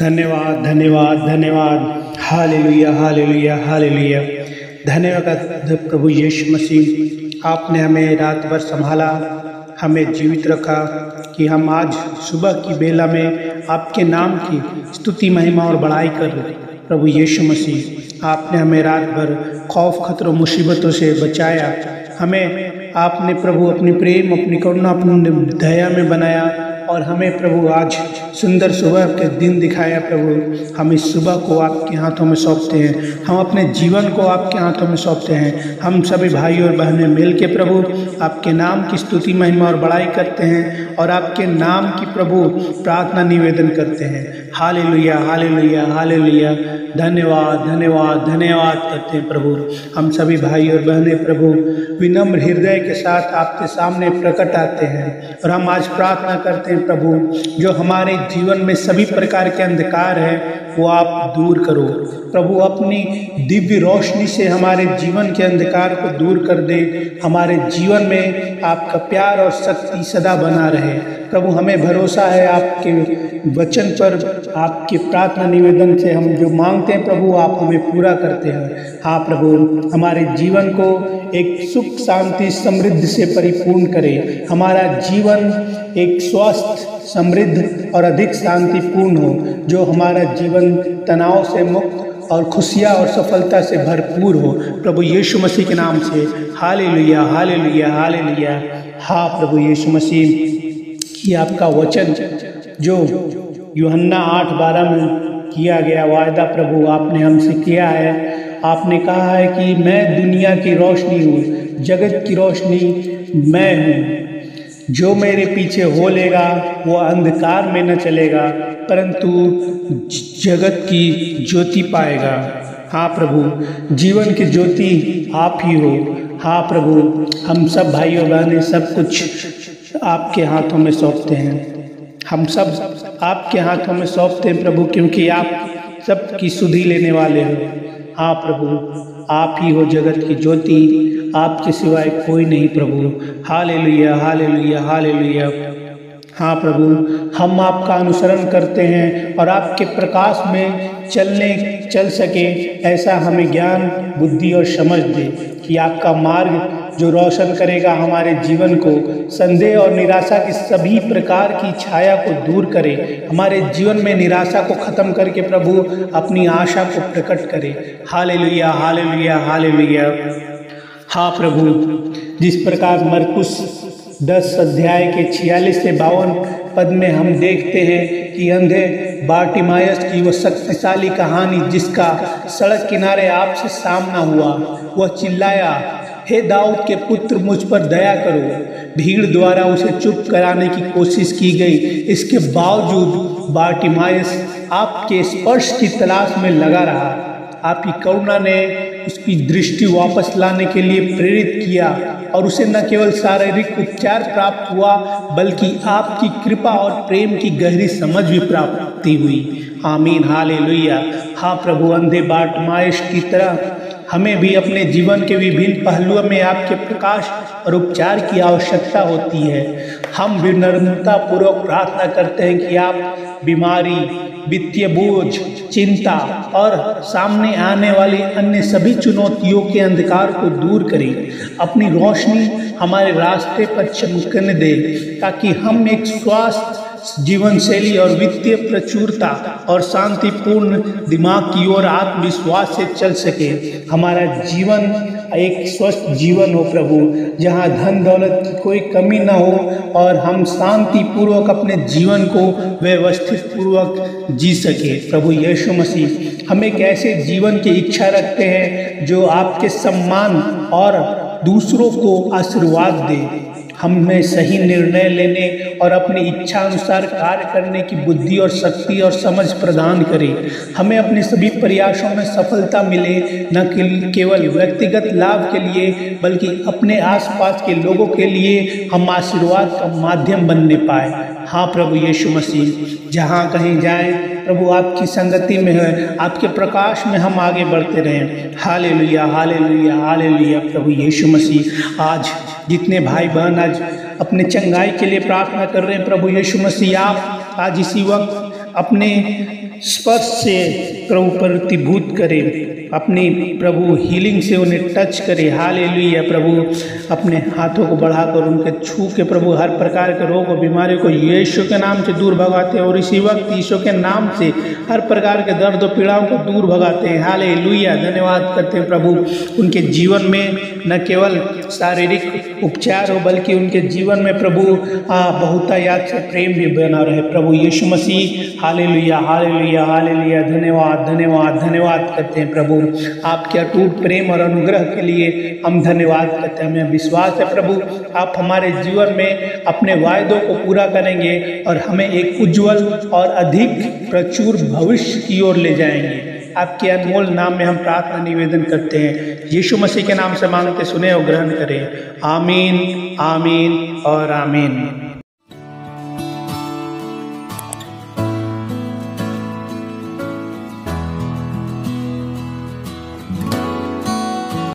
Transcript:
धन्यवाद धन्यवाद धन्यवाद। हालेलुया हालेलुया हालेलुया। धन्यवाद प्रभु यीशु मसीह। आपने हमें रात भर संभाला, हमें जीवित रखा कि हम आज सुबह की बेला में आपके नाम की स्तुति, महिमा और बड़ाई कर प्रभु यीशु मसीह, आपने हमें रात भर खौफ, खतरों, मुसीबतों से बचाया। हमें आपने प्रभु अपनी प्रेम, अपनी करुणा, अपनी दया में बनाया। और हमें प्रभु आज सुंदर सुबह के दिन दिखाया प्रभु। हम इस सुबह को आपके हाथों में सौंपते हैं। हम अपने जीवन को आपके हाथों में सौंपते हैं। हम सभी भाई और बहनें मिल के प्रभु आपके नाम की स्तुति, महिमा और बड़ाई करते हैं और आपके नाम की प्रभु प्रार्थना, निवेदन करते हैं। हाले लुया हाले लुया हाले लुया धन्यवाद धन्यवाद धन्यवाद करते हैं प्रभु। हम सभी भाई और बहनें प्रभु विनम्र हृदय के साथ आपके सामने प्रकट आते हैं और हम आज प्रार्थना करते हैं प्रभु जो हमारे जीवन में सभी प्रकार के अंधकार है वो आप दूर करो। प्रभु, अपनी दिव्य रोशनी से हमारे जीवन के अंधकार को दूर कर दे। हमारे जीवन में आपका प्यार और शक्ति सदा बना रहे। प्रभु, हमें भरोसा है आपके वचन पर, आपके प्रार्थना निवेदन से हम जो मांगते हैं प्रभु, आप हमें पूरा करते हैं। हाँ प्रभु, हमारे जीवन को एक सुख, शांति, समृद्धि से परिपूर्ण करें। हमारा जीवन एक स्वस्थ समृद्ध और अधिक शांतिपूर्ण हो, जो हमारा जीवन तनाव से मुक्त और खुशियाँ और सफलता से भरपूर हो। प्रभु यीशु मसीह के नाम से हाले लुया हाले लुया हाले लुया हाँ प्रभु यीशु मसीह की आपका वचन, जो यूहन्ना आठ बारह में किया गया वायदा, प्रभु, आपने हमसे किया है। आपने कहा है कि मैं दुनिया की रोशनी हूँ, जगत की रोशनी मैं हूँ। जो मेरे पीछे हो लेगा, वो अंधकार में न चलेगा, परंतु जगत की ज्योति पाएगा। हाँ प्रभु, जीवन की ज्योति आप ही हो। हाँ प्रभु, हम सब भाइयों बहनें सब कुछ आपके हाथों में सौंपते हैं। हम सब आपके हाथों में सौंपते हैं प्रभु, क्योंकि आप सबकी सुधि लेने वाले हो। हाँ प्रभु, आप ही हो जगत की ज्योति। आपके सिवाय कोई नहीं प्रभु। हाले लुया हाले लुया हाले लुया हाँ प्रभु, हम आपका अनुसरण करते हैं और आपके प्रकाश में चलने, चल सके ऐसा हमें ज्ञान, बुद्धि और समझ दे कि आपका मार्ग जो रोशन करेगा हमारे जीवन को, संदेह और निराशा की सभी प्रकार की छाया को दूर करे, हमारे जीवन में निराशा को खत्म करके प्रभु अपनी आशा को प्रकट करे। हाले लुया हाले लुया हाले लुया हाँ प्रभु, जिस प्रकार मरकुश दस अध्याय के छियालीस से बावन पद में हम देखते हैं कि अंधे बार्टिमायस की वह शक्तिशाली कहानी जिसका सड़क किनारे आपसे सामना हुआ, वह चिल्लाया, हे दाऊद के पुत्र, मुझ पर दया करो। भीड़ द्वारा उसे चुप कराने की कोशिश की गई। इसके बावजूद बार्टिमायस आपके स्पर्श की तलाश में लगा रहा। आपकी करुणा ने उसकी दृष्टि वापस लाने के लिए प्रेरित किया और उसे न केवल शारीरिक उपचार प्राप्त हुआ, बल्कि आपकी कृपा और प्रेम की गहरी समझ भी प्राप्त हुई। आमीन हाले लोहिया हाँ प्रभु, अंधे बाटमाइश की तरह हमें भी अपने जीवन के विभिन्न पहलुओं में आपके प्रकाश और उपचार की आवश्यकता होती है। हम विनम्रता पूर्वक प्रार्थना करते हैं कि आप बीमारी, वित्तीय बोझ, चिंता और सामने आने वाली अन्य सभी चुनौतियों के अंधकार को दूर करें। अपनी रोशनी हमारे रास्ते पर चमकने दें ताकि हम एक स्वास्थ्य जीवन शैली और वित्तीय प्रचुरता और शांतिपूर्ण दिमाग की ओर आत्मविश्वास से चल सके। हमारा जीवन एक स्वस्थ जीवन हो प्रभु, जहाँ धन दौलत की कोई कमी ना हो और हम शांति पूर्वक अपने जीवन को व्यवस्थित पूर्वक जी सके। प्रभु यीशु मसीह, हम एक ऐसे जीवन की इच्छा रखते हैं जो आपके सम्मान और दूसरों को आशीर्वाद दे। हमें सही निर्णय लेने और अपनी इच्छा अनुसार कार्य करने की बुद्धि और शक्ति और समझ प्रदान करे। हमें अपने सभी प्रयासों में सफलता मिले, न केवल व्यक्तिगत लाभ के लिए, बल्कि अपने आसपास के लोगों के लिए हम आशीर्वाद का माध्यम बनने पाए। हाँ प्रभु यीशु मसीह, जहाँ कहीं जाए, प्रभु आपकी संगति में है, आपके प्रकाश में हम आगे बढ़ते रहें। हाले लुया हाले लुया हाले लुया प्रभु यीशु मसीह, आज जितने भाई बहन आज अपने चंगाई के लिए प्रार्थना कर रहे हैं, प्रभु यीशु मसीह, आप आज इसी वक्त अपने स्पर्श से प्रभु प्रतिभूत करें, अपनी प्रभु हीलिंग से उन्हें टच करे। हाल ही प्रभु अपने हाथों को बढ़ाकर उनके छू के प्रभु हर प्रकार के रोग और बीमारी को यीशु के नाम से दूर भगाते हैं और इसी वक्त यीशु के नाम से हर प्रकार के दर्द और पीड़ाओं को दूर भगाते हैं। हाल धन्यवाद करते हैं प्रभु। उनके जीवन में न केवल शारीरिक उपचार हो, बल्कि उनके जीवन में प्रभु बहुतायात से प्रेम भी बना रहे। प्रभु यीशु मसीह हाले लुया हाले लुया हाले लुया धन्यवाद धन्यवाद धन्यवाद करते हैं प्रभु। आपके अटूट प्रेम और अनुग्रह के लिए हम धन्यवाद करते हैं। हमें विश्वास है प्रभु, आप हमारे जीवन में अपने वायदों को पूरा करेंगे और हमें एक उज्जवल और अधिक प्रचुर भविष्य की ओर ले जाएँगे। आपके अनमोल नाम में हम प्रार्थना निवेदन करते हैं। यीशु मसीह के नाम से मांगते, सुने और ग्रहण करें। आमीन आमीन और आमीन।